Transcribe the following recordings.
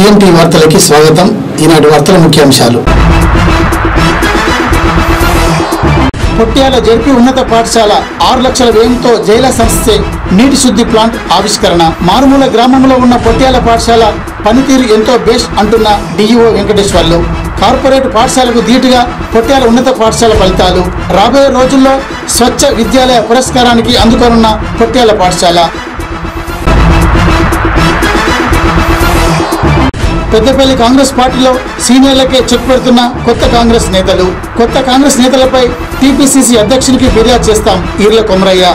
CMT వార్తలకి స్వాగతం. ఈనాటి వార్తల ముఖ్యాంశాలు. పొట్యాల జెడ్పీ ఉన్నత పాఠశాల ఆరు లక్షల వ్యయంతో జైల సంస్థే నీటి శుద్ధి ప్లాంట్ ఆవిష్కరణ. మారుమూల గ్రామంలో ఉన్న పొట్యాల పాఠశాల పనితీరు ఎంతో బెస్ట్ అంటున్న డిఈఓ వెంకటేశ్వర్లు. కార్పొరేట్ పాఠశాలకు ధీటుగా పొట్యాల ఉన్నత పాఠశాల ఫలితాలు. రాబోయే రోజుల్లో స్వచ్ఛ విద్యాలయ పురస్కారానికి అందుకోనున్న పొట్యాల పాఠశాల. పెద్దపల్లి కాంగ్రెస్ పార్టీలో సీనియర్లకే చెక్ పెడుతున్న కొత్త కాంగ్రెస్ నేతలు కొత్త కాంగ్రెస్ నేతలపై టీపీసీసీ అధ్యక్షునికి ఫిర్యాదు చేస్తాం. ఈర్ల కొమరయ్య.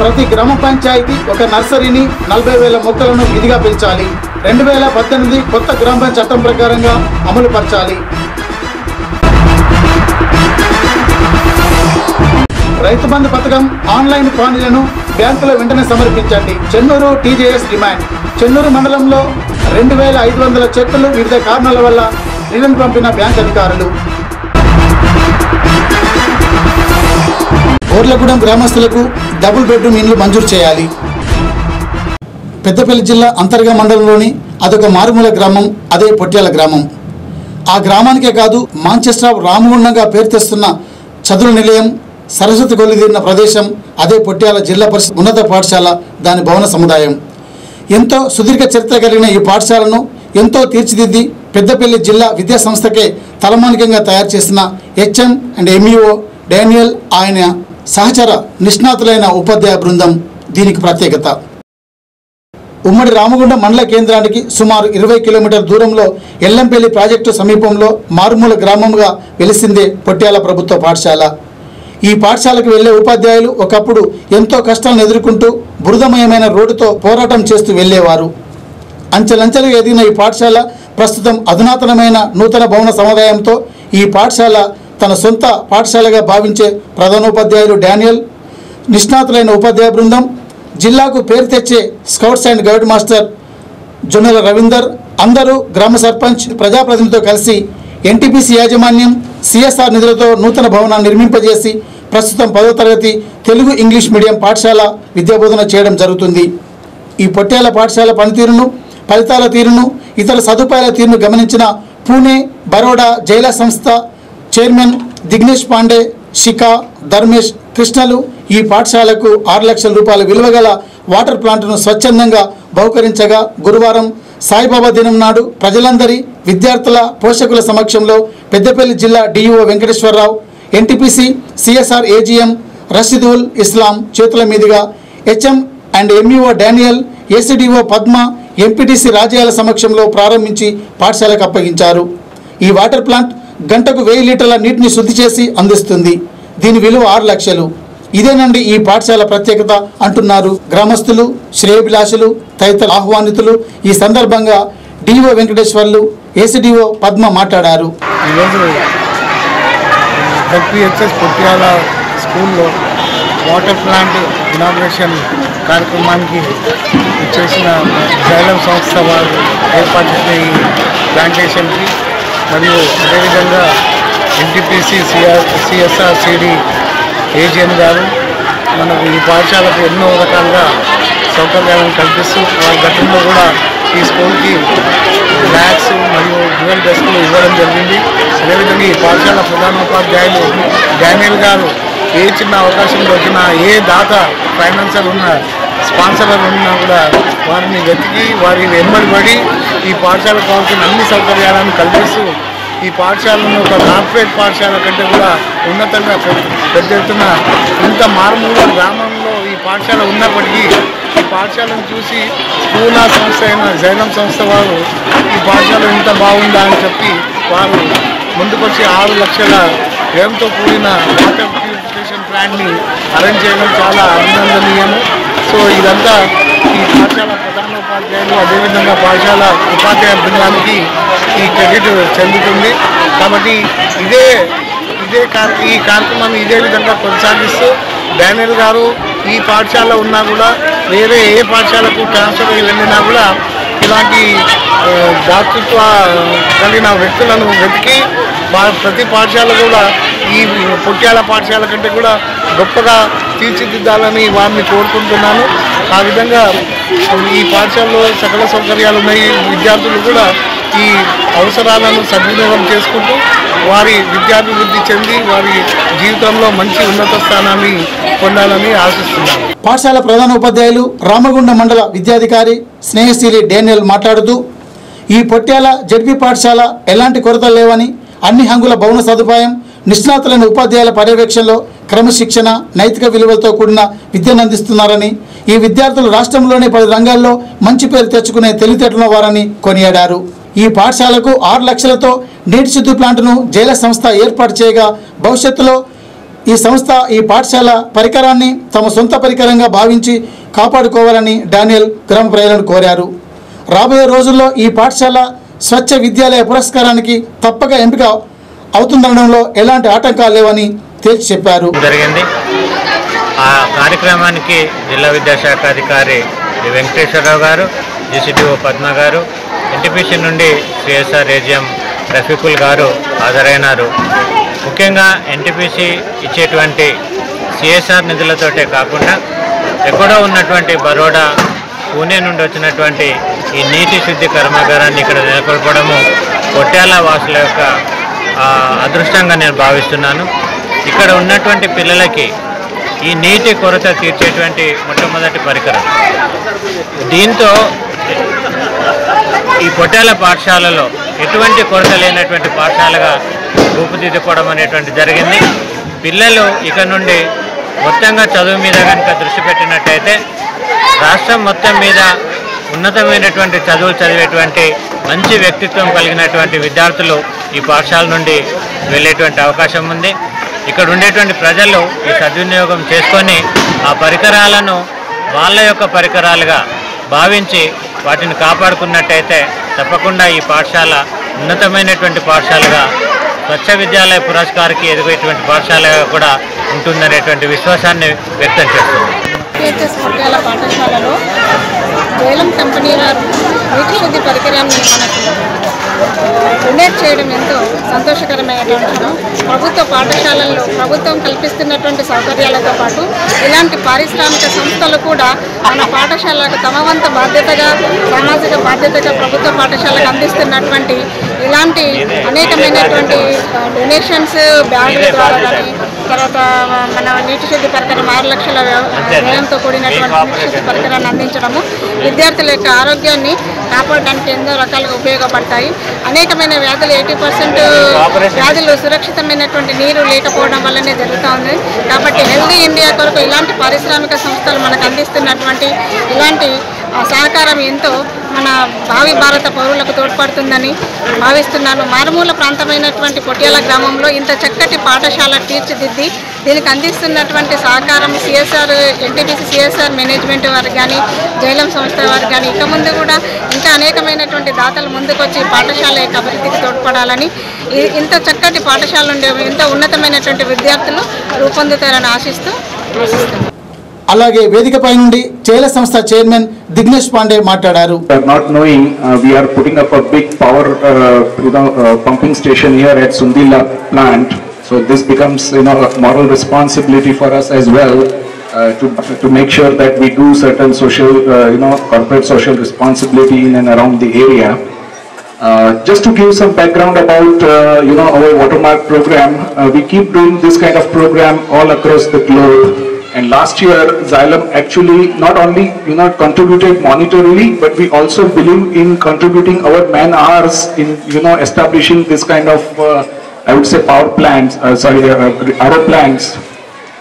ప్రతి గ్రామ పంచాయతీ ఒక నర్సరీని నలభై వేల మొక్కలను విధిగా పెంచాలి. రెండు వేల పద్దెనిమిది కొత్త గ్రామ చట్టం ప్రకారంగా అమలు పరచాలి. రైతు బంధు పథకం ఆన్లైన్ పానీలను బ్యాంకులో వెంటనే సమర్పించండి. Chennur TJS demand. చెన్నూరు మండలంలో రెండు వేల ఐదు వందల చెక్కులు వివిధ కారణాల వల్ల రిటర్న్ పంపిన బ్యాంక్ అధికారులు. ఓర్లగూడెం గ్రామస్తులకు డబుల్ బెడ్రూమ్ ఇండ్లు మంజూరు చేయాలి. పెద్దపల్లి జిల్లా అంతర్గా మండలంలోని అదొక మారుమూల గ్రామం అదే పొట్యాల గ్రామం. ఆ గ్రామానికే కాదు మాంచెస్టర్ రామగుండంగా పేరు తెస్తున్న చదువు నిలయం సరస్వతి కొలిదీరిన ప్రదేశం అదే పొట్యాల జిల్లా పరిషత్ ఉన్నత పాఠశాల దాని భవన సముదాయం. ఎంతో సుదీర్ఘ చరిత్ర కలిగిన ఈ పాఠశాలను ఎంతో తీర్చిదిద్ది పెద్దపల్లి జిల్లా విద్యా సంస్థకే తలమానికంగా తయారు చేసిన హెచ్ఎం అండ్ ఎంఈఓ డానియల్ ఆయన సహచర నిష్ణాతులైన ఉపాధ్యాయ బృందం దీనికి ప్రత్యేకత. ఉమ్మడి రామగుండం మండల కేంద్రానికి సుమారు ఇరవై కిలోమీటర్ దూరంలో ఎల్లంపల్లి ప్రాజెక్టు సమీపంలో మారుమూల గ్రామంగా వెలిసిందే పొట్యాల ప్రభుత్వ పాఠశాల. ఈ పాఠశాలకు వెళ్ళే ఉపాధ్యాయులు ఒకప్పుడు ఎంతో కష్టాలను ఎదుర్కొంటూ బురదమయమైన రోడ్డుతో పోరాటం చేస్తూ వెళ్ళేవారు అంచెలంచెలుగా ఎదిగిన ఈ పాఠశాల ప్రస్తుతం అధునాతనమైన నూతన భవన సముదాయంతో ఈ పాఠశాల తన సొంత పాఠశాలగా భావించే ప్రధానోపాధ్యాయులు డానియల్ నిష్ణాతులైన ఉపాధ్యాయ బృందం జిల్లాకు పేరు తెచ్చే స్కౌట్స్ అండ్ గైడ్ మాస్టర్ జొన్నల రవీందర్ అందరూ గ్రామ సర్పంచ్ ప్రజాప్రతినిధితో కలిసి ఎన్టీపీసీ యాజమాన్యం సిఎస్ఆర్ నిధులతో నూతన భవనాన్ని నిర్మింపజేసి ప్రస్తుతం పదో తరగతి తెలుగు ఇంగ్లీష్ మీడియం పాఠశాల విద్యాబోధన చేయడం జరుగుతుంది. ఈ పొట్టేల పాఠశాల పనితీరును ఫలితాల తీరును ఇతర సదుపాయాల తీరును గమనించిన పూణే బరోడా జైల సంస్థ చైర్మన్ దిగ్నేష్ పాండే శిఖా ధర్మేష్ కృష్ణలు ఈ పాఠశాలకు ఆరు లక్షల రూపాయల విలువ గల వాటర్ ప్లాంట్ను స్వచ్ఛందంగా బహుకరించగా గురువారం సాయిబాబా దినం నాడు ప్రజలందరి విద్యార్థుల పోషకుల సమక్షంలో పెద్దపల్లి జిల్లా DEO Venkateswararao NTPC CSR AGM Rashidul Islam చేతుల మీదుగా HM and MEO Daniel ACDO Padma MPTC Rajayala సమక్షంలో ప్రారంభించి పాఠశాలకు అప్పగించారు. ఈ వాటర్ ప్లాంట్ గంటకు వెయ్యి లీటర్ల నీటిని శుద్ధి చేసి అందిస్తుంది. దీని విలువ ఆరు లక్షలు. ఇదేనండి ఈ పాఠశాల ప్రత్యేకత అంటున్నారు గ్రామస్తులు శ్రేయభిలాషులు తదితర ఆహ్వానితులు. ఈ సందర్భంగా డిఓ వెంకటేశ్వర్లు ఏసీడీఓ పద్మ మాట్లాడారు. ఈరోజు జడ్పిహెచ్ఎస్ పొట్టియాల స్కూల్లో వాటర్ ప్లాంట్ ఇనాగ్రేషన్ కార్యక్రమానికి చేసిన జైలం సంస్థ వారు ఏర్పాటు చేసిన ఈ ప్లాంటేషన్కి మరియు అదేవిధంగా NTPC CR CSR CD AGM గారు మనకు ఈ పాఠశాలకు ఎన్నో రకాలుగా సౌకర్యాలను కల్పిస్తూ ఆ గతంలో కూడా ఈ స్కూల్కి ల్యాక్స్ మరియు డ్యూయల్ డెస్క్లు ఇవ్వడం జరిగింది. అదేవిధంగా ఈ పాఠశాల ప్రధానోపాధ్యాయులు డానియల్ గారు ఏ చిన్న అవకాశం దొరికినా ఏ దాత ఫైనాన్సర్ ఉన్న స్పాన్సర్లు ఉన్నా కూడా వారిని వెతికి వారి వెంబడిపడి ఈ పాఠశాల కావాల్సిన అన్ని సౌకర్యాలను కల్పిస్తూ ఈ పాఠశాలను ఒక కార్పొరేట్ పాఠశాల కంటే కూడా ఉన్నతంగా పెద్ద ఎత్తున ఇంత మారుమూల గ్రామంలో ఈ పాఠశాల ఉన్నప్పటికీ ఈ పాఠశాలను చూసి పూనా సంస్థ అయిన జైనం సంస్థ వారు ఈ పాఠశాల ఇంత బాగుందా అని చెప్పి వారు ముందుకొచ్చి ఆరు లక్షల వ్యయంతో కూడిన వాటర్ ప్యూరిఫికేషన్ ప్లాంట్ని అరేంజ్ చేయడం చాలా అభినందనీయము. సో ఇదంతా ఈ పాఠశాల ప్రధానోపాధ్యాయులు అదేవిధంగా పాఠశాల ఉపాధ్యాయ బృందానికి ఈ క్రెడిట్ చెందుతుంది. కాబట్టి ఇదే ఇదే ఈ కార్యక్రమాన్ని ఇదే విధంగా కొనసాగిస్తూ బ్యానర్ గారు ఈ పాఠశాల ఉన్నా కూడా వేరే ఏ పాఠశాలకు ట్రాన్స్ఫర్ వెళ్ళినా కూడా ఇలాంటి దాతృత్వ కలిగిన వ్యక్తులను వెతికి ప్రతి పాఠశాల కూడా ఈ పుట్యాల పాఠశాల కంటే కూడా గొప్పగా తీర్చిదిద్దాలని వారిని కోరుకుంటున్నాను. ఆ విధంగా ఈ పాఠశాలలో సకల సౌకర్యాలు ఉన్నాయి. విద్యార్థులు కూడా ఈ అవసరాలను సద్వినియోగం చేసుకుంటూ వారి విద్యాభివృద్ధి చెంది వారి జీవితంలో మంచి ఉన్నత స్థానాన్ని పొందాలని ఆశిస్తున్నాను. పాఠశాల ప్రధాన ఉపాధ్యాయులు రామగుండ మండల విద్యాధికారి స్నేహశీలి డేనియల్ మాట్లాడుతూ ఈ పొట్యాల జడ్పీ పాఠశాల ఎలాంటి కొరతలు లేవని అన్ని హంగుల భవన సదుపాయం నిష్ణాతులైన ఉపాధ్యాయుల పర్యవేక్షణలో క్రమశిక్షణ నైతిక విలువలతో కూడిన విద్యను అందిస్తున్నారని ఈ విద్యార్థులు రాష్ట్రంలోని పలు రంగాల్లో మంచి పేరు తెచ్చుకునే తెలివితేటల వారని కొనియాడారు. ఈ పాఠశాలకు ఆరు లక్షలతో నీటి శుద్ధి ప్లాంట్ను జైల సంస్థ ఏర్పాటు చేయగా భవిష్యత్తులో ఈ సంస్థ ఈ పాఠశాల పరికరాన్ని తమ సొంత పరికరంగా భావించి కాపాడుకోవాలని డానియల్ గ్రామ ప్రజలను కోరారు. రాబోయే రోజుల్లో ఈ పాఠశాల స్వచ్ఛ విద్యాలయ పురస్కారానికి తప్పక ఎంపిక అవుతుందనడంలో ఎలాంటి ఆటంకాలు లేవని తేల్చి చెప్పారు. జరిగింది. ఆ కార్యక్రమానికి జిల్లా విద్యాశాఖ అధికారి వెంకటేశ్వరరావు గారు జీసీటీఓ పద్మ గారు ఎన్టీపీసీ నుండి సిఎస్ఆర్ ఏజిఎం రఫీకుల్ గారు హాజరైనారు. ముఖ్యంగా ఎన్టీపీసీ ఇచ్చేటువంటి సిఎస్ఆర్ నిధులతోటే కాకుండా ఎక్కడో ఉన్నటువంటి బరోడా పూణే నుండి వచ్చినటువంటి ఈ నీటి శుద్ధి కర్మాగారాన్ని ఇక్కడ నెలకొల్పడము కొట్టాల వాసుల యొక్క అదృష్టంగా నేను భావిస్తున్నాను. ఇక్కడ ఉన్నటువంటి పిల్లలకి ఈ నీటి కొరత తీర్చేటువంటి మొట్టమొదటి పరికరం. దీంతో ఈ పొట్టాల పాఠశాలలో ఎటువంటి కొరత లేనటువంటి పాఠశాలగా రూపుదిద్దుకోవడం అనేటువంటి జరిగింది. పిల్లలు ఇక నుండి మొత్తంగా చదువు మీద కనుక దృష్టి పెట్టినట్టయితే రాష్ట్రం మొత్తం మీద ఉన్నతమైనటువంటి చదువులు చదివేటువంటి మంచి వ్యక్తిత్వం కలిగినటువంటి విద్యార్థులు ఈ పాఠశాల నుండి వెళ్ళేటువంటి అవకాశం ఉంది. ఇక్కడ ఉండేటువంటి ప్రజలు ఈ సద్వినియోగం చేసుకొని ఆ పరికరాలను వాళ్ళ యొక్క పరికరాలుగా భావించి వాటిని కాపాడుకున్నట్టయితే తప్పకుండా ఈ పాఠశాల ఉన్నతమైనటువంటి పాఠశాలగా స్వచ్ఛ విద్యాలయ పురస్కారకి ఎదిగేటువంటి పాఠశాలగా కూడా ఉంటుందనేటువంటి విశ్వాసాన్ని వ్యక్తం చేస్తుంది. పాఠశాలలో వేలం కంపెనీల నీటి శుద్ధి పరికరాన్ని నిర్మాణం డొనేట్ చేయడం ఎంతో సంతోషకరమైనటువంటి విషయం. ప్రభుత్వ పాఠశాలల్లో ప్రభుత్వం కల్పిస్తున్నటువంటి సౌకర్యాలతో పాటు ఇలాంటి పారిశ్రామిక సంస్థలు కూడా మన పాఠశాలకు తమ వంత బాధ్యతగా సామాజిక బాధ్యతగా ప్రభుత్వ పాఠశాలకు అందిస్తున్నటువంటి ఇలాంటి అనేకమైనటువంటి డొనేషన్స్ బ్యాగుల ద్వారా కానీ తర్వాత మన నీటి శుద్ధి పరికరం ఆరు లక్షల వ్యయంతో కూడినటువంటి నీటి శుద్ధి పరికరాన్ని అందించడము విద్యార్థుల యొక్క ఆరోగ్యాన్ని కాపాడడానికి ఎన్నో రకాలుగా ఉపయోగపడతాయి. అనేకమైన వ్యాధులు ఎయిటీ పర్సెంట్ వ్యాధులు సురక్షితమైనటువంటి నీరు లేకపోవడం వల్లనే జరుగుతూ ఉంది. కాబట్టి హెల్దీ ఇండియా కొరకు ఇలాంటి పారిశ్రామిక సంస్థలు మనకు అందిస్తున్నటువంటి ఇలాంటి సహకారం ఎంతో మన భావి భారత పౌరులకు తోడ్పడుతుందని భావిస్తున్నాను. మారుమూల ప్రాంతమైనటువంటి పొట్యాల గ్రామంలో ఇంత చక్కటి పాఠశాల తీర్చిదిద్ది దీనికి అందిస్తున్నటువంటి సహకారం సిఎస్ఆర్ ఎన్టీపీసీ సిఎస్ఆర్ మేనేజ్మెంట్ వారికి కానీ జైలం సంస్థ వారికి కానీ ఇక ముందు కూడా ఇంకా అనేకమైనటువంటి దాతలు ముందుకొచ్చి పాఠశాల యొక్క అభివృద్ధికి తోడ్పడాలని ఇంత చక్కటి పాఠశాల నుండి ఎంతో ఉన్నతమైనటువంటి విద్యార్థులు రూపొందుతారని ఆశిస్తూ అలాగే వేదికపై నుండి జైల సంస్థ చైర్మన్ దిగ్నేష్ పాండే మాట్లాడారు. Are not knowing, uh, we are putting up a big power, uh, you know, So this becomes, you know, a moral responsibility for us as well, uh, to, to make sure that we do certain social, uh, you know, corporate social responsibility in and around the area. Uh, Just to give some background about, uh, you know, our watermark program, uh, we keep doing this kind of program all across the globe. And last year, Xylem actually not only, you know, contributed monetarily, but we also believe in contributing our man hours in, you know, establishing this kind of, uh, I would say, power plants, uh, sorry, uh, plants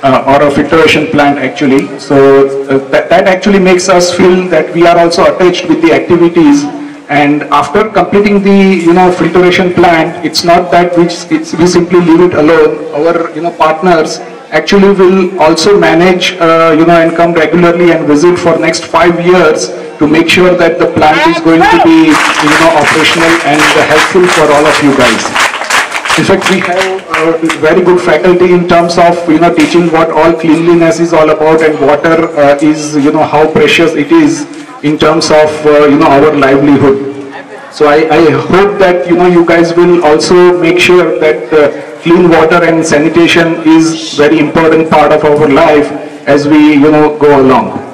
uh, or a filtration plant actually. So uh, that, that actually makes us feel that we are also attached with the activities. And after completing the, you know, filtration plant, it's not that we, it's, we simply leave it alone. Our, you know, partners actually will also manage, uh, you know, and come regularly and visit for next five years to make sure that the plant is going to be, you know, operational and helpful for all of you guys. In fact, we have uh, very good faculty in terms of, you know, teaching what all cleanliness is all about and water uh, is, you know, how precious it is in terms of, uh, you know, our livelihood. So I, I hope that, you know, you guys will also make sure that uh, clean water and sanitation is very important part of our life as we, you know, go along.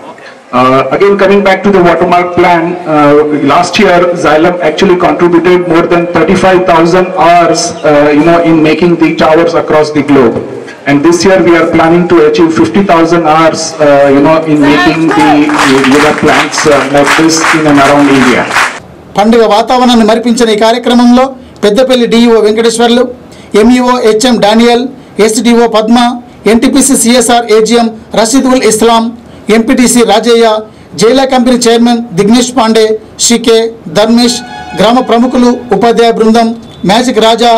Uh, again, coming back to the watermark plan, uh, last year Xylem actually contributed more than 35,000 hours, uh, you know, in making the towers across the globe. And this year we are planning to achieve 50,000 hours, uh, you know, in making the, you know, plants uh, like this in and around India. పండుగ వాతావరణాన్ని మరిపించిన ఈ కార్యక్రమంలో Peddapalli DEO Venkateswarlu MEO HM Daniel SDO Padma NTPC CSR AGM Rashidul Islam MPTC Rajaiah జైలా company chairman Dignesh Pandey షికే ధర్మేష్ గ్రామ ప్రముఖులు ఉపాధ్యాయ బృందం magic Raja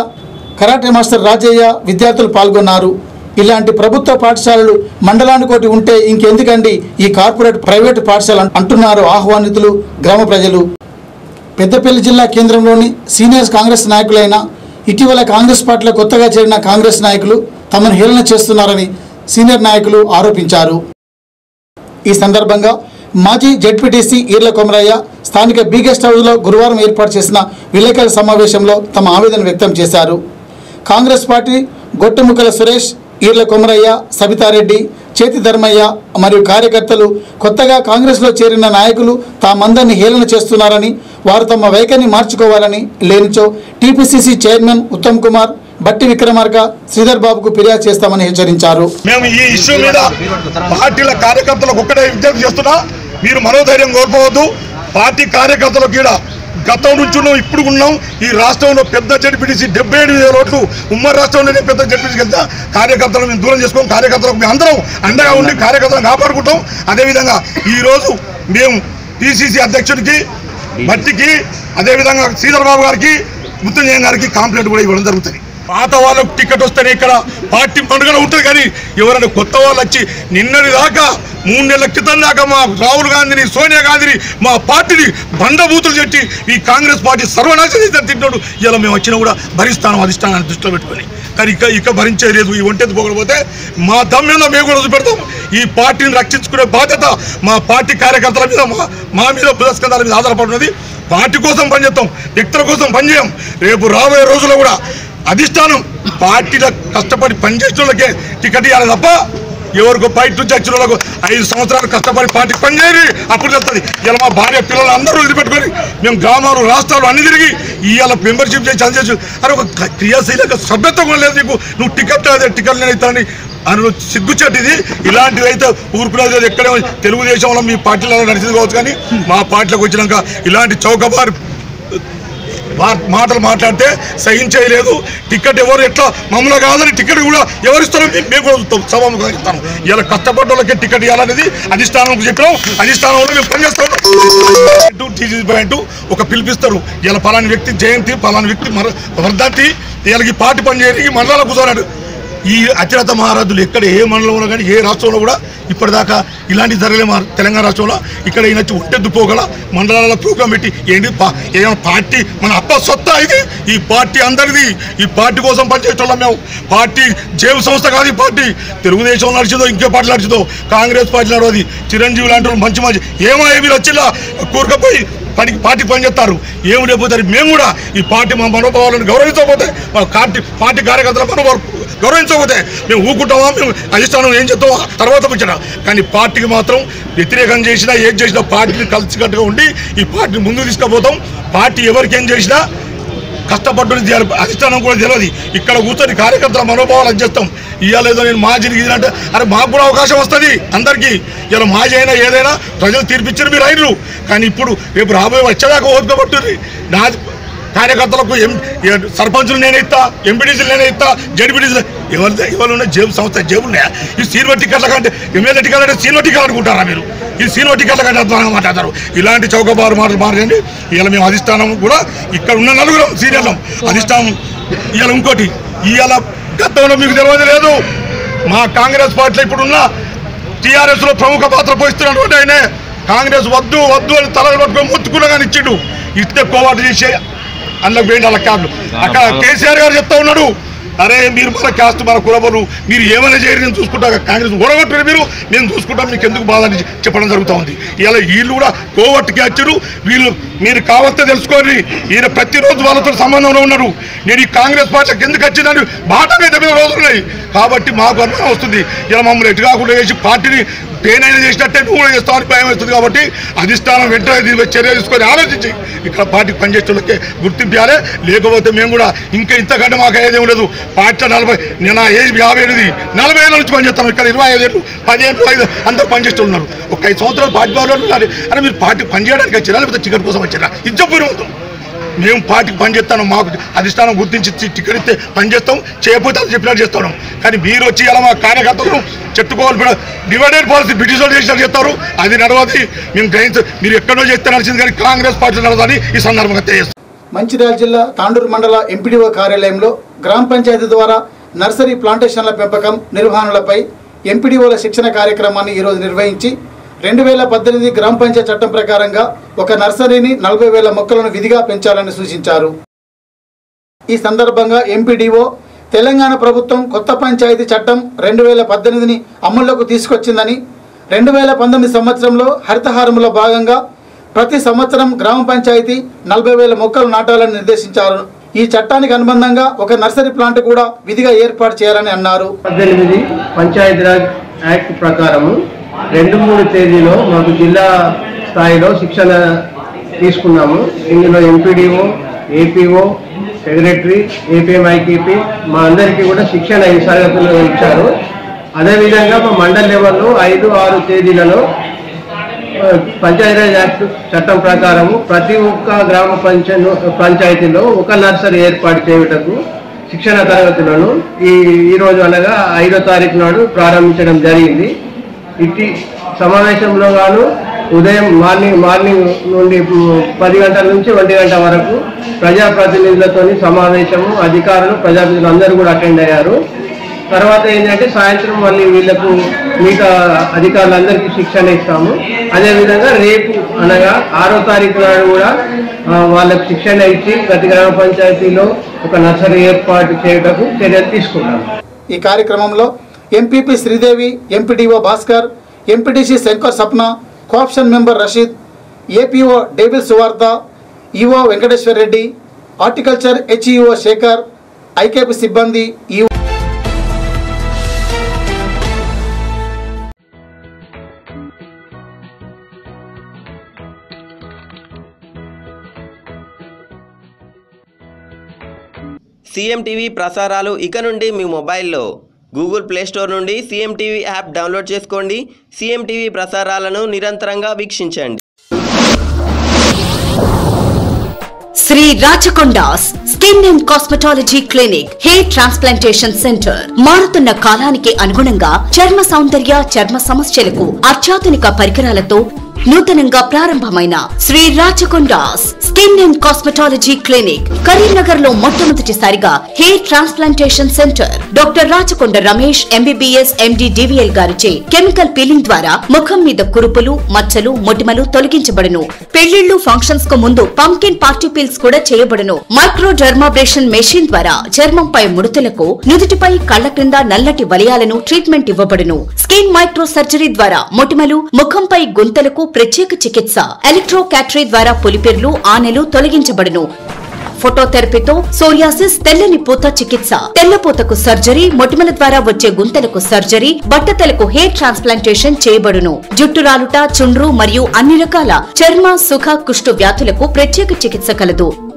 karate master Rajaiah విద్యార్థులు పాల్గొన్నారు. ఇలాంటి ప్రభుత్వ పాఠశాలలు మండలానికోటి ఉంటే ఇంకెందుకండి ఈ కార్పొరేట్ ప్రైవేటు పాఠశాల అంటున్నారు ఆహ్వానితులు గ్రామ ప్రజలు. పెద్దపల్లి జిల్లా కేంద్రంలోని సీనియర్ కాంగ్రెస్ నాయకులైన ఇటీవల కాంగ్రెస్ పార్టీలో కొత్తగా చేరిన కాంగ్రెస్ నాయకులు తమను హేళన చేస్తున్నారని సీనియర్ నాయకులు ఆరోపించారు. ఈ సందర్భంగా మాజీ జడ్పీటీసీ ఈర్ల కొమరయ్య స్థానిక బీ గెస్ట్ హౌస్లో గురువారం ఏర్పాటు చేసిన విలేకరుల సమావేశంలో తమ ఆవేదన వ్యక్తం చేశారు. కాంగ్రెస్ పార్టీ గొట్టుముక్కల సురేష్ ఈర్ల కొమరయ్య సబితారెడ్డి చేతి ధర్మయ్య మరియు కార్యకర్తలు కొత్తగా కాంగ్రెస్లో చేరిన నాయకులు తామందరిని హేళన చేస్తున్నారని వారు తమ వైఖరిని మార్చుకోవాలని లేనిచో టీపీసీసీ చైర్మన్ ఉత్తమ్ కుమార్ బట్టి విక్రమార్క శ్రీధర్ బాబుకు ఫిర్యాదు చేస్తామని హెచ్చరించారు. మేము ఈ ఇష్యూ మీద పార్టీల కార్యకర్తలకు ఒక్కటే విజ్ఞప్తి చేస్తున్నా మీరు మనోధైర్యం కోల్పోవద్దు. పార్టీ కార్యకర్తలకు కూడా గతం నుంచి ఉన్నాం ఇప్పుడు ఉన్నాం. ఈ రాష్ట్రంలో పెద్ద జడ్పీటీసీ డెబ్బై ఎనిమిది వేల ఓట్లు ఉమ్మడి రాష్ట్రంలోనే పెద్ద జడ్పీటీసీ వెళ్తా కార్యకర్తలను మేము దూరం చేసుకోం కార్యకర్తలకు మేము అందరం అండగా ఉండి కార్యకర్తలను కాపాడుకుంటాం. అదేవిధంగా ఈరోజు మేము పిసిసి అధ్యక్షుడికి భట్టికి అదేవిధంగా శ్రీధర్ బాబు గారికి ముత్తంజయం గారికి కాంప్లైంట్ కూడా ఇవ్వడం జరుగుతుంది. పాత వాళ్ళకు టికెట్ వస్తేనే ఇక్కడ పార్టీ పండుగ ఉంటుంది కానీ ఎవరైనా కొత్త వాళ్ళు వచ్చి నిన్నటి దాకా మూడు నెలల క్రితం దాకా మా రాహుల్ గాంధీని సోనియా గాంధీని మా పార్టీని బండబూతులు చెట్టి ఈ కాంగ్రెస్ పార్టీ సర్వనాశనం తింటాడు ఇలా మేము వచ్చినా కూడా భరిస్తాను అధిష్టానాన్ని దృష్టిలో పెట్టుకొని. కానీ ఇక ఇక భరించే లేదు. ఈ ఒంటెత్తు పోకపోతే మా దమ్మెంలో మేము కూడా చూపెడతాం. ఈ పార్టీని రక్షించుకునే బాధ్యత మా పార్టీ కార్యకర్తల మీద మా- మా మీద పురస్కారాల మీద ఆధారపడినది పార్టీ కోసం పనిచేస్తాం వ్యక్తుల కోసం పనిచేయం. రేపు రాబోయే రోజుల్లో కూడా అధిష్టానం పార్టీలో కష్టపడి పనిచేసిన వాళ్ళకే టికెట్ ఇవ్వాలి తప్ప ఎవరికో బయట నుంచి వచ్చిన వాళ్ళకు ఐదు సంవత్సరాలు కష్టపడి పార్టీకి పనిచేయాలి అప్పుడు తెలుస్తుంది. ఇలా మా భార్య పిల్లలు అందరూ వదిలిపెట్టుకొని మేము గ్రామాలు రాష్ట్రాలు అన్ని తిరిగి ఇవాళ మెంబర్షిప్ చేసి అందజేసి అరే ఒక క్రియాశీలక సభ్యత్వం కూడా లేదు నీకు. నువ్వు టికెట్ అదే టికెట్ నేను ఇస్తానని అని సిగ్గుచేటిది. ఇలాంటివి అయితే ఊరుకునేది ఎక్కడే తెలుగుదేశంలో మీ పార్టీలో నడిచింది కావచ్చు కానీ మా పార్టీలోకి వచ్చినాక ఇలాంటి చౌకబారు మాటలు మాట్లాడితే సహించేయలేదు టికెట్ ఎవరు ఎట్లా మమ్మల్ని కాదని టికెట్ కూడా ఎవరిస్తారో మేము కూడా సభ ఇస్తాను ఇలా కష్టపడ్డ వాళ్ళకి టికెట్ ఇవ్వాలనేది అధిష్టానం చెప్పినాం. అధిష్టానంలో మేము పనిచేస్తాం. టీజీ పాయింట్ ఒక పిలిపిస్తారు. ఇలా పలాని వ్యక్తి జయంతి పలాని వ్యక్తి మర వర్ధంతి వీళ్ళకి పార్టీ పని చేయడానికి మండలాలు కూర్చోన్నాడు. ఈ అత్యున్నత మహారాజులు ఎక్కడ ఏ మండలంలో కానీ ఏ రాష్ట్రంలో కూడా ఇప్పటిదాకా ఇలాంటి జరగలే మా తెలంగాణ రాష్ట్రంలో. ఇక్కడ ఈయన వచ్చి ఒట్టెద్దు పోగల మండలాల ప్రోగ్రాం పెట్టి ఏంటి ఏమైనా పార్టీ మన అప్ప సొత్తా ఇది? ఈ పార్టీ అందరిది. ఈ పార్టీ కోసం పనిచేస్తున్నాం మేము. పార్టీ జేబు సంస్థ కాదు ఈ పార్టీ. తెలుగుదేశం నడిచిందో ఇంకే పార్టీ నడిచిందో కాంగ్రెస్ పార్టీ నడవది. చిరంజీవి లాంటి మంచి మంచి ఏమో ఏమి వచ్చిందా కూరకపోయి పనికి పార్టీ పనిచేస్తారు ఏమి లేకపోతే మేము కూడా ఈ పార్టీ మా మనోభావాలను గౌరవించకపోతే మా పార్టీ పార్టీ కార్యకర్తల మనోభావం గౌరవించకపోతే మేము ఊకుంటామా మేము అధిష్టానం ఏం చేస్తామో తర్వాత వచ్చినా కానీ పార్టీకి మాత్రం వ్యతిరేకం చేసినా ఏం చేసినా పార్టీని కలిసికట్టుగా ఉండి ఈ పార్టీని ముందుకు తీసుకుపోతాం. పార్టీ ఎవరికి ఏం చేసినా కష్టపడ్డు చేయాలి అధిష్టానం కూడా తెలియదు ఇక్కడ కూర్చొని కార్యకర్తల మనోభావాలు చేస్తాం ఇవ్వలేదో నేను మాజీని గీసినట్టే అరే మాకు కూడా అవకాశం వస్తుంది అందరికీ. ఇలా మాజీ అయినా ఏదైనా ప్రజలు తీర్పిచ్చారు మీరు అయినరు కానీ ఇప్పుడు రేపు రాబోయే వచ్చేదాకా ఓదుకోబట్టుంది నా కార్యకర్తలకు ఎం ఏ- సర్పంచులు నేనే ఇస్తా ఎంపీడీసీలు నేనే ఇస్తా జడ్పీడీసీలు ఎవరి ఎవరు ఉన్న జేబు సంస్థ జేబు ఈ సీనియర్ టికెట్ల కంటే ఎమ్మెల్యే టికెట్ అంటే సీనియర్ టికెట్ అనుకుంటారా మీరు? ఈ సీనియర్ టికెట్ల కంటే అధ్వానంగా మాట్లాడతారు. ఇలాంటి చౌకబారు మాటలు మాట్లాడండి. ఇలా మేము అధిష్టానం కూడా ఇక్కడ ఉన్న నలుగురం సీనియర్లం. అధిష్టానం ఇవాళ ఇంకోటి ఇవాళ గతంలో మీకు తెలియదు లేదు. మా కాంగ్రెస్ పార్టీలో ఇప్పుడున్న టీఆర్ఎస్లో ప్రముఖ పాత్ర పోయిస్తున్నటువంటి ఆయనే. కాంగ్రెస్ వద్దు వద్దు అని తలలు పట్టుకొని మొత్తుకున్నా కానీ ఇచ్చిండు. ఇస్తే కోవాటు చేసే అందులోకి వేయండి అలా కాదు. అక్కడ కేసీఆర్ గారు చెప్తా ఉన్నాడు. అరే మీరు మన క్యాస్ట్ మన కులబరు మీరు ఏమైనా చేయరు నేను చూసుకుంటా. కాంగ్రెస్ ఓడగొట్టారు మీరు నేను చూసుకుంటా. మీకు ఎందుకు బాధ అని చెప్పడం జరుగుతూ ఉంది. ఇలా వీళ్ళు కూడా కోవట్టుకి వచ్చారు. వీళ్ళు మీరు కావస్తే తెలుసుకోండి. ఈయన ప్రతిరోజు వాళ్ళతో సంబంధంలో ఉన్నారు. నేను ఈ కాంగ్రెస్ పార్టీకి ఎందుకు వచ్చిందని బాటగా చెప్పిన రోజులు ఉన్నాయి. కాబట్టి మాకు అనుమానం వస్తుంది. ఇలా మమ్మల్ని ఎటు కాకుండా చేసి పార్టీని దేనైనా చేసినట్టే నువ్వు కూడా చేస్తావు అని భయం వేస్తుంది కాబట్టి అధిష్టానం వెంటనే దీని చర్య తీసుకొని ఆలోచించి ఇక్కడ పార్టీకి పనిచేసేళ్ళకే గుర్తింపాలి లేకపోతే మేము కూడా ఇంకా ఇంతకంటే మాకు ఏదేం లేదు. పార్టీ నలభై నేను ఏజ్ యాభై ఎనిమిది నలభై ఏళ్ళ నుంచి పనిచేస్తాను. ఇక్కడ ఇరవై ఐదు ఏళ్ళు పదిహేను ఐదు అందరూ పనిచేస్తున్నారు ఒక ఐదు సంవత్సరాలు పార్టీ వాళ్ళు ఉన్నారు అని మీరు పార్టీ పనిచేయడానికి వచ్చారా? లేకపోతే టికెట్ కోసం వచ్చారా? ఇచ్చపూర్వతం మేము పార్టీకి పనిచేస్తాను మాకు అధిష్టానం గుర్తించి టికెట్ ఇస్తే పనిచేస్తాం చేయకపోతే అది చెప్పినట్టు చేస్తాం కానీ మీరు వచ్చి ఇలా మా కార్యకర్తలు చెట్టుకోవాలి డివైడెడ్ పాలసీ బ్రిటిష్ వాళ్ళు చేసినట్టు చేస్తారు. అది నడవది. మేము గ్రహించ మీరు ఎక్కడో చేస్తే నడిచింది కానీ కాంగ్రెస్ పార్టీ నడవదని ఈ సందర్భంగా తెలియజేస్తాం మంచిర్యాల జిల్లా తాండూరు మండల ఎంపీడీఓ కార్యాలయంలో గ్రామ పంచాయతీ ద్వారా నర్సరీ ప్లాంటేషన్ల పెంపకం నిర్వహణలపై ఎంపీడీఓల శిక్షణ కార్యక్రమాన్ని ఈరోజు నిర్వహించి రెండు వేల పద్దెనిమిది గ్రామ పంచాయతీ చట్టం ప్రకారంగా ఒక నర్సరీని నలభై వేల మొక్కలను విధిగా పెంచాలని సూచించారు. ఈ సందర్భంగా ఎంపీడీఓ తెలంగాణ ప్రభుత్వం కొత్త పంచాయతీ చట్టం రెండు వేల పద్దెనిమిదిని అమల్లోకి తీసుకొచ్చిందని రెండు వేల పంతొమ్మిది సంవత్సరంలో హరితహారంలో భాగంగా ప్రతి సంవత్సరం గ్రామ పంచాయతీ నలభై వేల మొక్కలు నాటాలని నిర్దేశించారు. ఈ చట్టానికి అనుబంధంగా ఒక నర్సరీ ప్లాంట్ కూడా విధిగా ఏర్పాటు చేయాలని అన్నారు. పద్దెనిమిది పంచాయతీరాజ్ యాక్ట్ ప్రకారము రెండు మూడు తేదీలో మాకు జిల్లా స్థాయిలో శిక్షణ తీసుకున్నాము. ఇందులో ఎంపీడీఓ ఏపీఓ సెక్రటరీ ఏపీఎంఐకేపీ మా అందరికీ కూడా శిక్షణ ఈ తరగతులు ఇచ్చారు. అదేవిధంగా మా మండల లెవెల్లో ఐదు ఆరు తేదీలలో పంచాయతీరాజ్ యాక్ట్ చట్టం ప్రకారము ప్రతి ఒక్క గ్రామ పంచ పంచాయతీలో ఒక నర్సరీ ఏర్పాటు చేయుటకు శిక్షణ తరగతులను ఈ ఈరోజు అనగా ఐదో తారీఖు నాడు ప్రారంభించడం జరిగింది. ఇట్టి సమావేశంలో గాను ఉదయం మార్నింగ్ మార్నింగ్ నుండి పది గంటల నుంచి ఒంటి గంట వరకు ప్రజాప్రతినిధులతో సమావేశము అధికారులు ప్రజాప్రతినిధులు అందరూ కూడా అటెండ్ అయ్యారు. తర్వాత ఏంటంటే సాయంత్రం మళ్ళీ వీళ్ళకు మిగతా అధికారులందరికీ శిక్షణ ఇస్తాము. అదేవిధంగా రేపు అనగా ఆరో తారీఖు నాడు కూడా వాళ్ళకు శిక్షణ ఇచ్చి ప్రతి గ్రామ పంచాయతీలో ఒక నర్సరీ ఏర్పాటు చేయుటకు చర్యలు తీసుకున్నాము. ఈ కార్యక్రమంలో MPP Sridevi MPDO Bhaskar MPTC Shankar Sapna co-option member Rasheed APO devil Suvartha EO Venkateshwar Reddy horticulture HEO Shekar IKP సిబ్బంది ఈఓ సీఎం టీవీ ప్రసారాలు ఇక నుండి మీ మొబైల్లో. గూగుల్ ప్లే స్టోర్ నుండి సీఎం టీవీ యాప్ డౌన్లోడ్ చేసుకోండి. సీఎం టీవీ ప్రసారాలను నిరంతరంగా వీక్షించండి. Shri Rachakonda's skin and cosmetology clinic hair transplantation centre. మారుతున్న కాలానికి అనుగుణంగా చర్మ సౌందర్య చర్మ సమస్యలకు అత్యాధునిక పరికరాలతో నూతనంగా ప్రారంభమైన Shri Rachakonda's skin and cosmetology clinic కరీంనగర్లో మొట్టమొదటిసారిగా hair transplantation centre. Doctor Rachakonda Ramesh MBBS MD DVL గారిచే కెమికల్ పీలింగ్ ద్వారా ముఖం మీద కురుపులు మచ్చలు మొటిమలు తొలగించబడును. పెళ్ళిళ్ళు ఫంక్షన్స్కు ముందు పంకిన్ పార్టీ పీల్స్ కూడా చేయబడును. మైక్రో డర్మాబ్రేషన్ మెషిన్ ద్వారా చర్మంపై ముడతలకు నుదుటిపై కళ్ళ క్రింద నల్లటి వలయాలను ట్రీట్మెంట్ ఇవ్వబడును. స్కిన్ మైక్రో సర్జరీ ద్వారా మొటిమలు ముఖంపై గుంతలకు ప్రత్యేక చికిత్స. ఎలక్ట్రోకాటరీ ద్వారా పులిపెర్లు ఆనెలు తొలగించబడును. ఫోటోథెరపీతో సోరియాసిస్ తెల్లని పూత చికిత్స. తెల్లపూతకు సర్జరీ మొటిమల ద్వారా వచ్చే గుంతలకు సర్జరీ బట్టతలకు హెయిర్ ట్రాన్స్ప్లాంటేషన్ చేయబడును. జుట్టు రాలుట చుండ్రు మరియు అన్ని రకాల చర్మ సుఖ కుష్టు వ్యాధులకు ప్రత్యేక చికిత్స కలదు.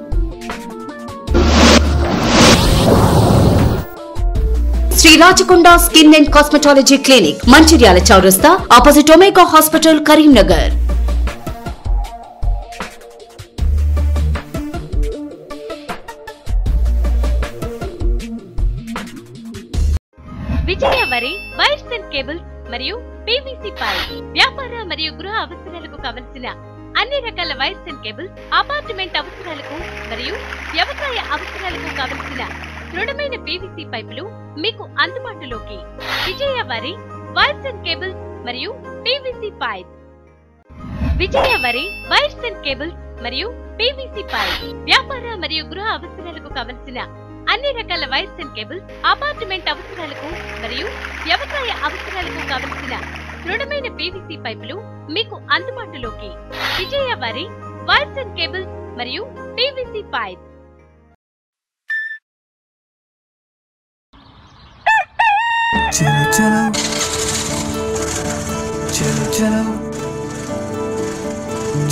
Shri Rachakonda skin and cosmetology clinic Mancherial చౌరస్తా opposite Omega hospital Karimnagar. Vijaya వరి వైర్స్ అండ్ కేబుల్స్ మరియు పీవీసీ పైప్ వ్యాపార మరియు గృహ అవసరాలకు కావలసిన అన్ని రకాల వైర్స్ అండ్ కేబుల్స్ అపార్ట్మెంట్ అవసరాలకు మరియు వ్యవసాయ అవసరాలకు కావలసిన దృఢమైన పీవీసీ పైపులు మీకు అందుబాటులోకి. విజయ వరి వైర్స్ అండ్ కేబుల్స్ మరియు పీవీసీ పైప్. విజయ వరి వైర్స్ అండ్ కేబుల్స్ మరియు పీవీసీ పైప్. వ్యాపార మరియు గృహ అవసరాలకు కావలసిన అన్ని రకాల వైర్స్ అండ్ కేబుల్స్ అపార్ట్మెంట్ అవసరాలకు మరియు వ్యవసాయ అవసరాలకు కావలసిన దృఢమైన పీవీసీ పైపులు మీకు అందుబాటులోకి. విజయ వారి వైర్స్ అండ్ కేబుల్స్ మరియు పీవీసీ పైప్ చలో చలో.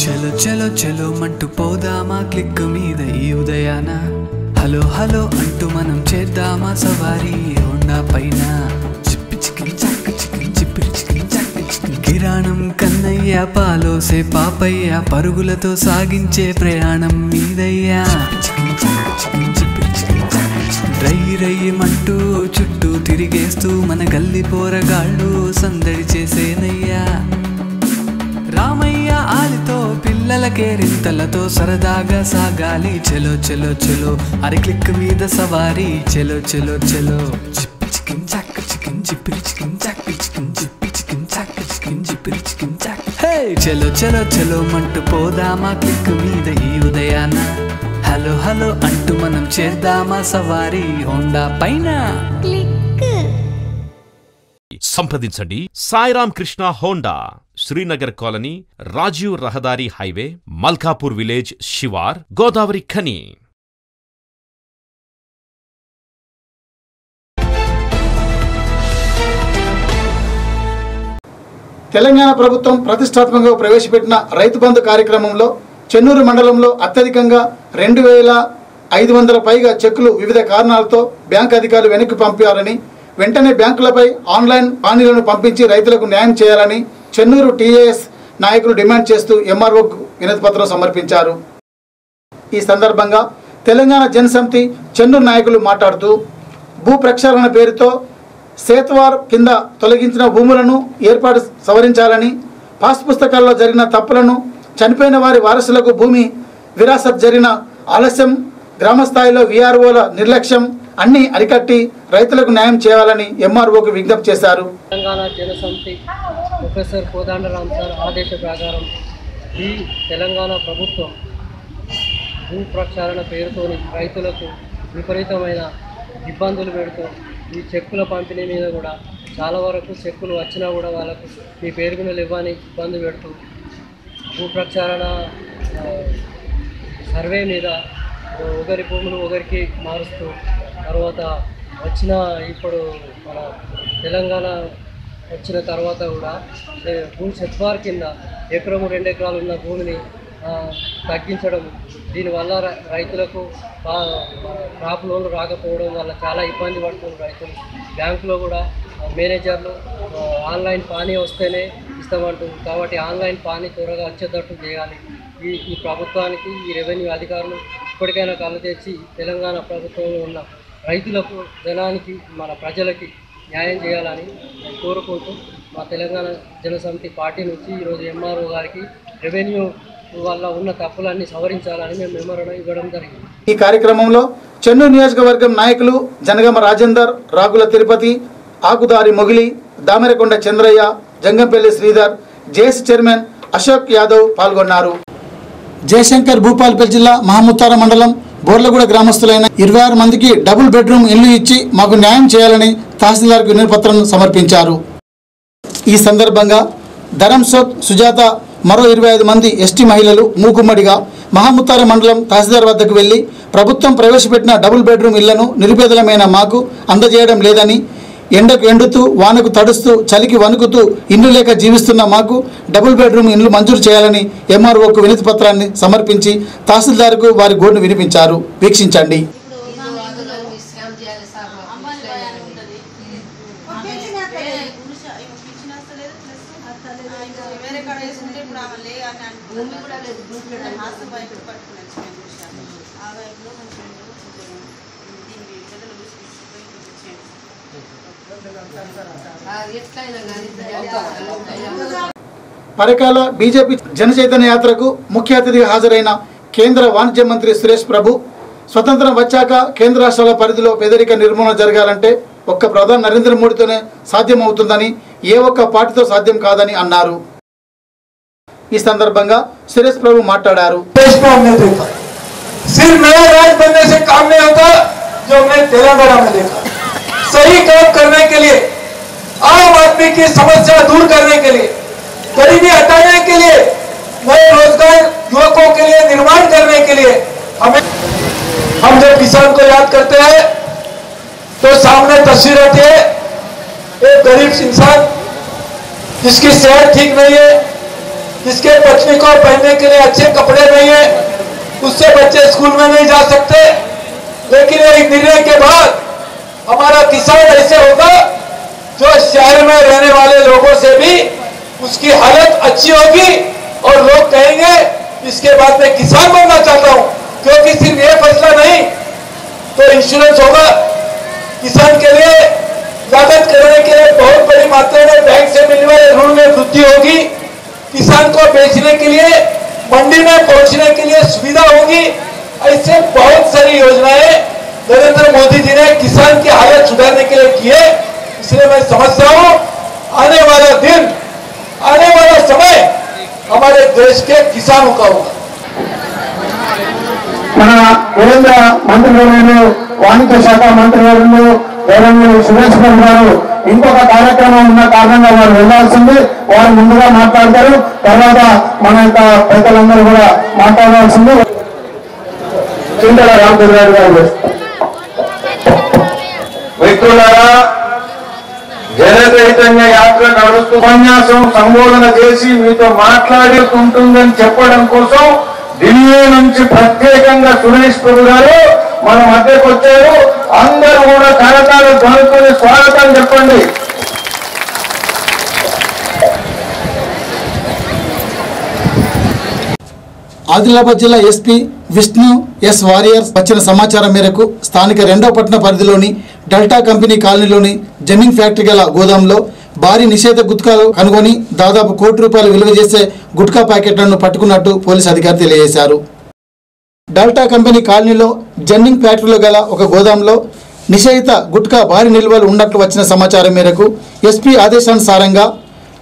చలో చలో చలో మంటూ పోదామా క్లిక్ మీద ఈ ఉదయాన. హలో హలో అంటూ మనం చేద్దామా సవారీ హోండా పైన. కిరాణం కన్నయ్య పాలోసే పాపయ్య పరుగులతో సాగించే ప్రయాణం మీదయ్యా. చికిన్ రై రయ్యమంటూ చుట్టూ తిరిగేస్తూ మన గల్లి పోరగాళ్ళు సందడి చేసేనయ్యా. రామయ్య ఆలితో పిల్లలకే రింతలతో సరదాగా సాగాలి. చెలో చెలో చెలో అరి క్లిక్ మీద సవారీ. చెలో చెలో చెలో. చిప్పి చక్క చికెన్ చికిన్ చిప్పిరి చికిన్ చక్కి చెలో చెలో చెలో మంటూ పోదామా. క్లిక్ మీద ఈ ఉదయాన. హలో హలో అంటూ మనం చేద్దామా సవారీ. హోండా పైన. సంప్రదించండి. సాయిరామ్ కృష్ణ హోండా శ్రీనగర్ కాలనీ రాజీవ్ రహదారి హైవే మల్కాపూర్ విలేజ్ శివార్ గోదావరి ఖని. తెలంగాణ ప్రభుత్వం ప్రతిష్టాత్మకంగా ప్రవేశపెట్టిన రైతు బంధు కార్యక్రమంలో చెన్నూరు మండలంలో అత్యధికంగా రెండు వేల ఐదు వందల పైగా చెక్కులు వివిధ కారణాలతో బ్యాంక్ అధికారులు వెనక్కి పంపారని వెంటనే బ్యాంకులపై ఆన్లైన్ పానీలను పంపించి రైతులకు న్యాయం చేయాలని చెన్నూరు టీఏఎస్ నాయకులు డిమాండ్ చేస్తూ ఎంఆర్ఓకు వినతిపత్రం సమర్పించారు. ఈ సందర్భంగా తెలంగాణ జనసమితి చెన్నూరు నాయకులు మాట్లాడుతూ భూ ప్రక్షాళన పేరుతో సేత్వార్ కింద తొలగించిన భూములను ఏర్పాటు సవరించాలని పాస్ పుస్తకాల్లో జరిగిన తప్పులను చనిపోయిన వారి వారసులకు భూమి విరాసత్ జరిగిన ఆలస్యం గ్రామస్థాయిలో వీఆర్ఓల నిర్లక్ష్యం అన్ని అరికట్టి రైతులకు న్యాయం చేయాలని ఎంఆర్ఓకు విజ్ఞప్తి చేశారు. తెలంగాణ జనసమితి ప్రొఫెసర్ కోదండరామ్ సార్ ఆదేశ ప్రకారం ఈ తెలంగాణ ప్రభుత్వం భూ ప్రక్షాళన పేరుతోని రైతులకు విపరీతమైన ఇబ్బందులు పెడుతూ ఈ చెక్కుల పంపిణీ మీద కూడా చాలా వరకు చెక్కులు వచ్చినా కూడా వాళ్ళకు మీ పేరు మీద ఇవ్వని ఇబ్బంది పెడుతూ భూ ప్రచారణ సర్వే మీద ఒకరి భూములు ఒకరికి మారుస్తూ తర్వాత వచ్చిన ఇప్పుడు మన తెలంగాణ వచ్చిన తర్వాత కూడా భూమి సెట్వార్ కింద ఎకరము రెండు ఎకరాలు ఉన్న భూమిని తగ్గించడం. దీనివల్ల రైతులకు క్రాప్ లోన్లు రాకపోవడం వల్ల చాలా ఇబ్బంది పడుతుంది రైతులు. బ్యాంకులో కూడా మేనేజర్లు ఆన్లైన్ పానీ వస్తేనే ఇస్తామంటుంది కాబట్టి ఆన్లైన్ పానీ త్వరగా వచ్చేటట్టు చేయాలి. ఈ ఈ ప్రభుత్వానికి ఈ రెవెన్యూ అధికారులు ఇప్పటికైనా కళ్ళు తెచ్చి తెలంగాణ ప్రభుత్వంలో ఉన్న రైతులకు జనానికి మన ప్రజలకి న్యాయం చేయాలని కోరుకుంటూ మా తెలంగాణ జనసమితి పార్టీ నుంచి ఈరోజు ఎంఆర్ఓ గారికి రెవెన్యూ వల్ల ఉన్న తప్పులన్నీ సవరించాలని మేము ఇవ్వడం జరిగింది. ఈ కార్యక్రమంలో చెన్నూరు నియోజకవర్గం నాయకులు జనగమ రాజేందర్ రాగుల తిరుపతి ఆకుదారి మొగిలి దామెరకొండ చంద్రయ్య జంగంపల్లి శ్రీధర్ జేఎస్ చైర్మన్ అశోక్ యాదవ్ పాల్గొన్నారు. జయశంకర్ భూపాల్పల్లి జిల్లా మహముత్తార మండలం బోర్లగూడ గ్రామస్తులైన ఇరవై ఆరు మందికి డబుల్ బెడ్రూమ్ ఇల్లు ఇచ్చి మాకు న్యాయం చేయాలని తహసీల్దార్కు వినతిపత్రం సమర్పించారు. ఈ సందర్భంగా ధరంసోత్ సుజాత మరో ఇరవై ఐదు మంది ఎస్టీ మహిళలు మూకుమ్మడిగా మహాముత్తార మండలం తహసీల్దార్ వద్దకు వెళ్ళి ప్రభుత్వం ప్రవేశపెట్టిన డబుల్ బెడ్రూమ్ ఇళ్ళను నిరుపేదలమైన మాకు అందజేయడం లేదని ఎండకు ఎండుతూ వానకు తడుస్తూ చలికి వణుకుతూ ఇండ్లు లేక జీవిస్తున్న మాకు డబుల్ బెడ్రూమ్ ఇండ్లు మంజూరు చేయాలని ఎంఆర్ఓకు వినతి పత్రాన్ని సమర్పించి తహసీల్దార్కు వారి గోడును వినిపించారు. వీక్షించండి వేరే కాడ వేసుకుంటే ఇప్పుడు ఆమె లే అని భూమి కూడా లేదు హాస్టల్ ఆ వైపులో బదులు పరకాల బీజేపీ జన చైతన్య యాత్రకు ముఖ్య అతిథిగా హాజరైన కేంద్ర వాణిజ్య మంత్రి సురేష్ ప్రభు స్వతంత్రం వచ్చాక కేంద్ర రాష్ట్రాల పరిధిలో పేదరిక నిర్మూలన జరగాలంటే ఒక్క ప్రధాని నరేంద్ర మోడీతోనే సాధ్యమవుతుందని ఏ ఒక్క పార్టీతో సాధ్యం కాదని అన్నారు. ఈ సందర్భంగా సురేష్ ప్రభు మాట్లాడారు सिर्फ नया राज बनने से काम नहीं होता जो हमने तेलंगाना में देखा सही काम करने के लिए आम आदमी की समस्या दूर करने के लिए गरीबी हटाने के लिए नए रोजगार युवकों के लिए निर्माण करने के लिए हमें हम जब किसान को याद करते हैं तो सामने तस्वीर आती है एक गरीब इंसान जिसकी सेहत ठीक नहीं है जिसके पत्नी को पहनने के लिए अच्छे कपड़े नहीं है, उससे बच्चे स्कूल में नहीं जा सकते। लेकिन एक निर्णय के बाद हमारा किसान ऐसे होगा, जो शहर में रहने वाले लोगों से भी उसकी हालत अच्छी होगी और लोग कहेंगे, इसके बाद मैं किसान बनना चाहता हूँ, क्योंकि सिर्फ़ ये फैसला नहीं तो इंश्योरेंस होगा। किसान के लिए लागत करने के लिए बहुत बड़ी मात्रा में बैंक से मिलने वाले ऋण में वृद्धि होगी। किसान को बेचने के लिए मंडी में पहुंचने के लिए सुविधा होगी ऐसे बहुत सारी योजनाएं नरेंद्र मोदी जी ने किसान की हालत सुधारने के लिए की है इसलिए मैं समझता हूं आने वाला दिन आने वाला समय हमारे देश के किसानों का होगा మన కేంద్ర మంత్రివర్యులు వాణిజ్య శాఖ మంత్రివర్యులు గౌరవనీయులు సురేష్ బాబు గారు ఇంకొక కార్యక్రమం ఉన్న కారణంగా వారు వెళ్ళాల్సింది వారు ముందుగా మాట్లాడతారు. తర్వాత మన యొక్క పెద్దలందరూ కూడా మాట్లాడాల్సింది చింతల రామచంద్రరావు గారు మిత్రులారా జనచైతన్య యాత్ర నడుస్తూ ఉపన్యాసం సంబోధన చేసి మీతో మాట్లాడుకుంటుందని చెప్పడం కోసం ఢిల్లీ నుంచి ప్రత్యేకంగా సురేష్ ప్రభు గారు మన మధ్యకు వచ్చారు. అందరూ కూడా కరతాల ధ్వనుకొని స్వాగతం చెప్పండి. ఆదిలాబాద్ జిల్లా ఎస్పీ విష్ణు ఎస్ వారియర్ వచ్చిన సమాచారం మేరకు స్థానిక రెండో పట్టణ పరిధిలోని డెల్టా కంపెనీ కాలనీలోని జమీన్ ఫ్యాక్టరీ గల గోదాంలో భారీ నిషేధ గుట్కాలు కనుగొని దాదాపు కోటి రూపాయలు విలువ చేసే గుట్కా ప్యాకెట్లను పట్టుకున్నట్టు పోలీసు అధికారి తెలియజేశారు. డాల్టా కంపెనీ కాలనీలో జన్నింగ్ ఫ్యాక్టరీలో గల ఒక గోదాంలో నిషేధిత గుట్కా భారీ నిల్వలు ఉన్నట్లు వచ్చిన సమాచారం మేరకు ఎస్పీ ఆదేశానుసారంగా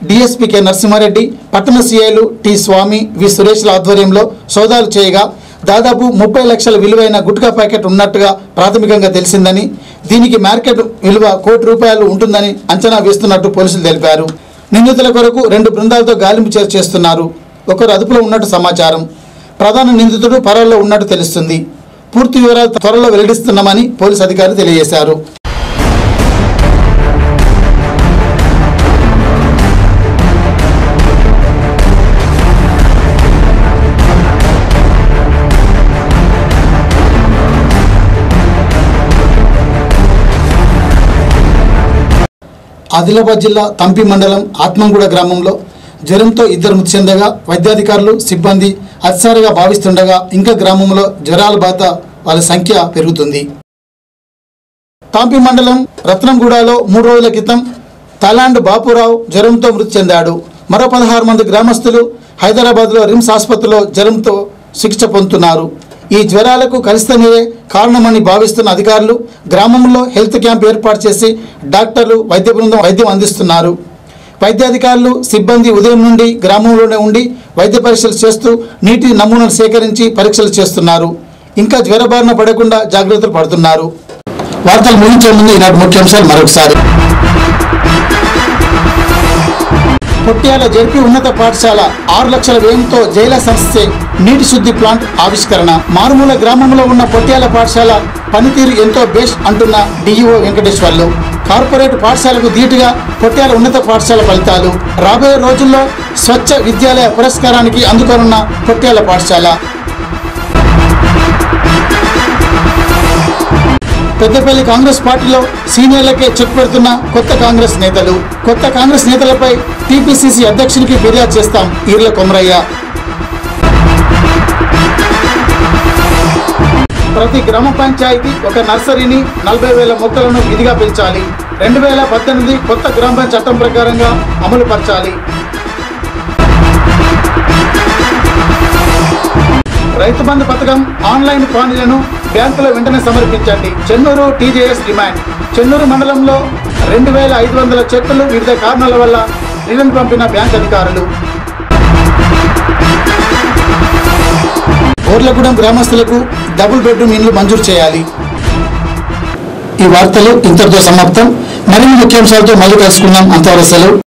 డిఎస్పీ కె నరసింహారెడ్డి పట్టణ సీఐలు టి స్వామి వి సురేష్ల ఆధ్వర్యంలో సోదాలు చేయగా దాదాపు ముప్పై లక్షల విలువైన గుట్కా ప్యాకెట్ ఉన్నట్టుగా ప్రాథమికంగా తెలిసిందని దీనికి మార్కెట్ విలువ కోటి రూపాయలు ఉంటుందని అంచనా వేస్తున్నట్టు పోలీసులు తెలిపారు. నిందితుల కొరకు రెండు బృందాలతో గాలింపు చేస్తున్నారు. ఒకరు అదుపులో ఉన్నట్టు సమాచారం. ప్రధాన నిందితుడు పరోల్లో ఉన్నట్టు తెలుస్తుంది. పూర్తి వివరాలు త్వరలో వెల్లడిస్తున్నామని పోలీసు అధికారులు తెలియజేశారు. ఆదిలాబాద్ జిల్లా తంపి మండలం ఆత్మంగూడ గ్రామంలో జ్వరంతో ఇద్దరు మృతి చెందగా వైద్యాధికారులు సిబ్బంది అతిసారిగా భావిస్తుండగా ఇంకా గ్రామంలో జ్వరాల బాధ వాళ్ళ సంఖ్య పెరుగుతుంది. కాంపి మండలం రత్నంగూడలో మూడు రోజుల క్రితం తలాండ్ బాపురావు జ్వరంతో మృతి చెందాడు. మరో పదహారు మంది గ్రామస్తులు హైదరాబాద్లో రిమ్స్ ఆసుపత్రిలో జ్వరంతో చికిత్స పొందుతున్నారు. ఈ జ్వరాలకు కలిస్తమయ్యే కారణమని భావిస్తున్న అధికారులు గ్రామంలో హెల్త్ క్యాంప్ ఏర్పాటు చేసి డాక్టర్లు వైద్య బృందం వైద్యం అందిస్తున్నారు. వైద్యాధికారులు సిబ్బంది ఉదయం నుండి గ్రామంలోనే ఉండి వైద్య పరీక్షలు చేస్తూ నీటి నమూనాలు సేకరించి పరీక్షలు చేస్తున్నారు. ఇంకా జ్వరబారిన పడకుండా జాగ్రత్తలు పడుతున్నారు. వార్తలు ముగించే ముందు ఈనాటి ముఖ్యాంశాలు మరొకసారి. పొట్యాల జెడ్పీ ఉన్నత పాఠశాల ఆరు లక్షల వ్యయంతో జైల సంస్థ నీటి శుద్ధి ప్లాంట్ ఆవిష్కరణ. మారుమూల గ్రామంలో ఉన్న పొట్యాల పాఠశాల పనితీరు ఎంతో బెస్ట్ అంటున్న డిఈఓ వెంకటేశ్వర్లు. కార్పొరేట్ పాఠశాలకు ధీటుగా పొట్యాల ఉన్నత పాఠశాల ఫలితాలు. రాబోయే రోజుల్లో స్వచ్ఛ విద్యాలయ పురస్కారానికి అందుకోనున్న పొట్యాల పాఠశాల. పెద్దపల్లి కాంగ్రెస్ పార్టీలో సీనియర్లకే చెక్ పెడుతున్న కొత్త కాంగ్రెస్ నేతలు కొత్త కాంగ్రెస్ నేతలపై టీపీసీసీ అధ్యక్షునికి ఫిర్యాదు చేస్తాం ఈర్ల కొమరయ్య. ప్రతి గ్రామ పంచాయతీ ఒక నర్సరీని నలభై వేల మొక్కలను విధిగా పెంచాలి. రెండు వేల పద్దెనిమిది కొత్త గ్రామ చట్టం ప్రకారంగా అమలు పరచాలి. రైతు బంధు పథకం ఆన్లైన్ పానీలను బ్యాంకులో వెంటనే సమర్పించండి. Chennur TJS demand. చెన్నూరు మండలంలో రెండు వేల ఐదు వందల చెక్కులు వివిధ కారణాల వల్ల రిటర్న్ పంపిన బ్యాంక్ అధికారులు. ఓర్లగూడెం గ్రామస్తులకు డబుల్ బెడ్రూమ్ ఇండ్లు మంజూరు చేయాలి. ఈ వార్తలు ఇంతటితో సమాప్తం. మరిన్ని ముఖ్యాంశాలతో మళ్ళీ కలుసుకుందాం. అంతవరకు సెలవు.